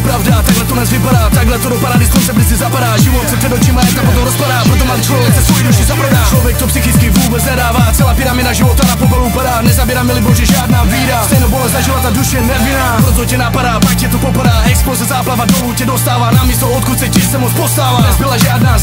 je pravda, takhle to dnes vypadá Takhle to dopadá, když slunce brzy zapadá. Život se před očima jak potom rozpadá Proto má člověk se svoji duši zaprodá. Člověk to psychicky vůbec nedává Celá pyramida života na popelu padá. Nezabírá mi bože žádná víra. Stejnou bolest zažila ta duše nevinná. Proto tě napadá, pak tě to popadá. Exploze záplava dolů tě dostává. Na místo odkud se ti se moc postává. Nezbyla žádná